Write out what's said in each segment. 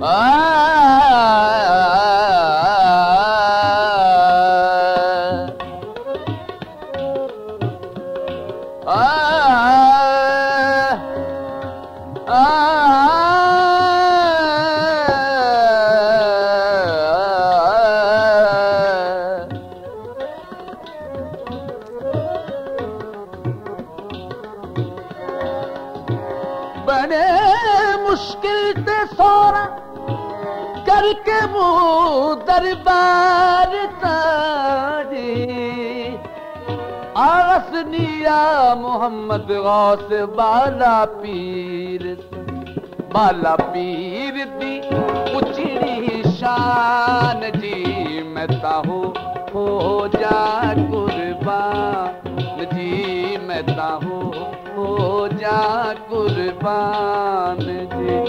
बड़े मुश्किल ते स मुंह दरबार तारी। आगस निया मोहम्मद गौस बाला पीर बाला पीर दी उचड़ी शान जी मैं ताहू हो जा कुर्बान जी।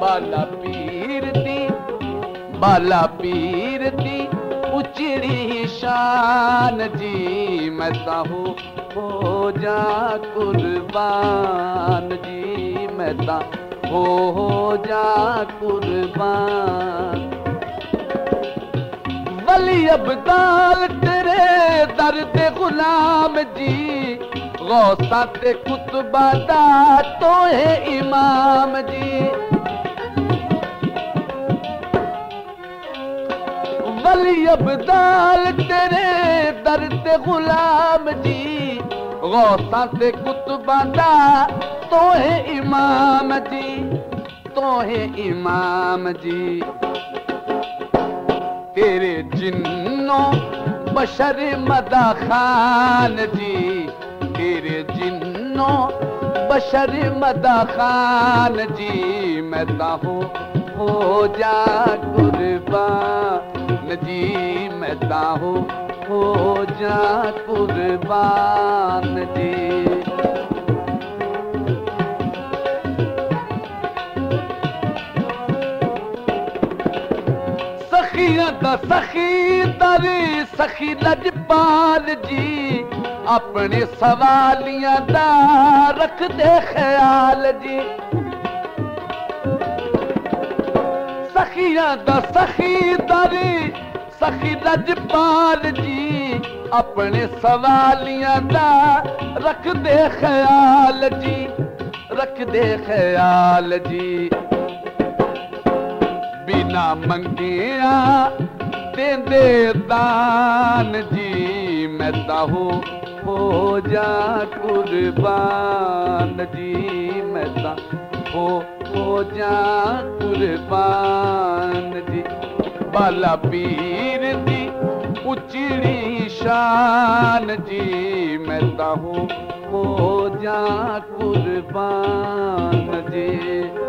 बाला पीर बाला पीर दी उचड़ी शान जी। मैं ताहू हो जा कुर्बान जी। मैं ता हो जा कुर्बान। वली अबदाल तेरे दर्द गुलाम जी। गौसा ते कुतबा दा तो है इमाम जी दर्द गुलाम जी। गौसा ते कुतबा दा तो है इमाम जी तो है इमाम जी। तेरे जिन्नो बशर मदा खान जी। तेरे जिन्नो बशर मदा खान जी। ताहू कुर्बान सखियां दा सखी दरी सखी लजपाल जी अपने सवालियां दा रख दे ख्याल जी सखियां दा सखी दरी सखी लजपाल जी अपने सवालियां दा रख दे ख्याल जी रख दे ख्याल जी बिना मंगिया देंदे दान जी मैं ताहू हो जा कुर्बान जी मैं ता हो जा कुर्बान जी। बाला पीर दी उचड़ी शान जी। मैं ताहू हो जा कुर्बान जी।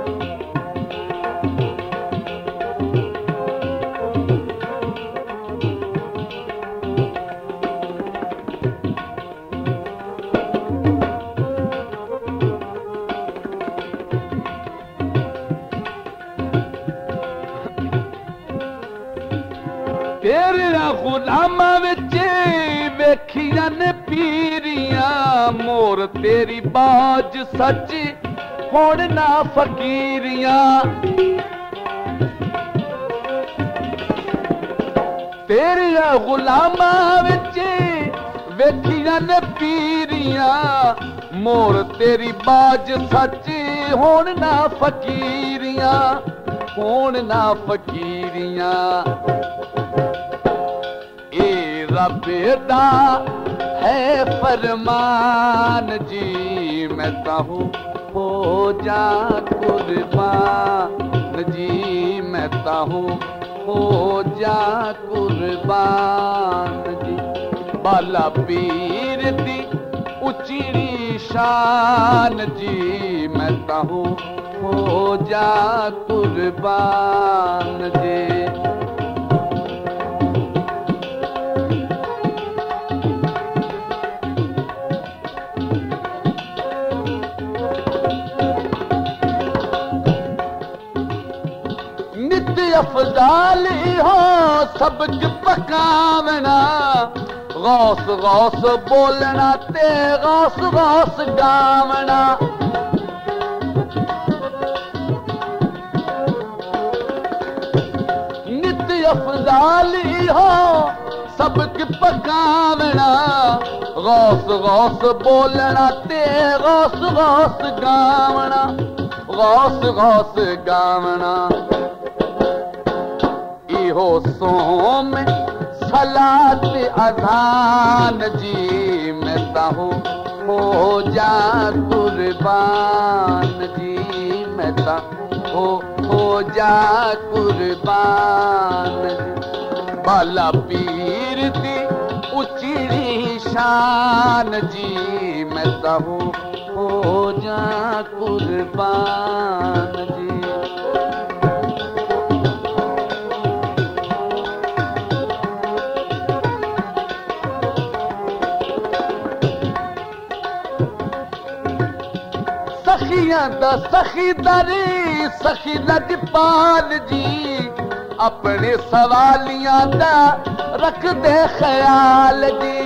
ਗੁਲਾਮਾਂ ਵਿੱਚ ਵੇਖੀਆਂ ਨੇ ਪੀਰੀਆਂ ਮੋਰ ਤੇਰੀ ਬਾਜ ਸੱਚ ਹੁਣ ਨਾ ਫਕੀਰੀਆਂ ਤੇਰੀਆਂ ਗੁਲਾਮਾਂ ਵਿੱਚ ਵੇਖੀਆਂ ਨੇ ਪੀਰੀਆਂ ਮੋਰ ਤੇਰੀ ਬਾਜ ਸੱਚ ਹੁਣ ਨਾ ਫਕੀਰੀਆਂ ਹੁਣ ਨਾ ਫਕੀਰੀਆਂ रब दा है फरमान, जी मैं ताहू हो जा कुर्बान, जी मैं ताहू हो जा कुर्बान, जी। बाला पीर दी उचड़ी शान, जी मैं ताहू हो जा कुर्बान, जी। अफजाली हो सबक पकावना गौस गौस बोलना ते गौस गौस गावना नित अफजाली हो सबक गौस बोलना ते गौस गौस गावना गौस गौस गावना सोम सलात अधान जी मैं ताहू हो जा कुर्बान जी मैं हो जा कुर्बान बाला पीर उचड़ी शान जी मैं तो हो जा कुर्बान जी सखियां दा सखी दरी सखी लजपाल जी। अपने सवालियां दा रख दे ख्याल जी।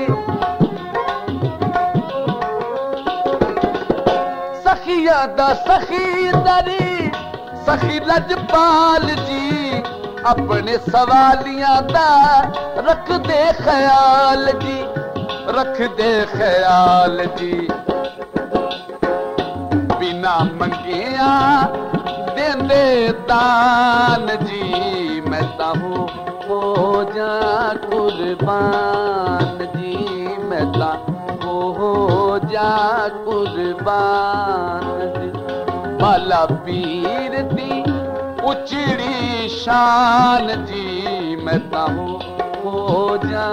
सखियां दा सखी दरी सखी लजपाल जी सवालियां दा रख ख्याल जी रख दे ख्याल जी बिना मंगिया देंदे दान जी मैं ताहू हो जा कुर्बान जी मैं ताहू हो जा कुर्बान बाला पीर दी उचड़ी शान जी मैं ताहू हो जा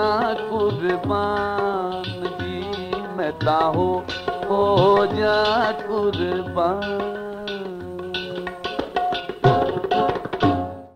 कुर्बान जी मैं ताहू हो जा कुर्बान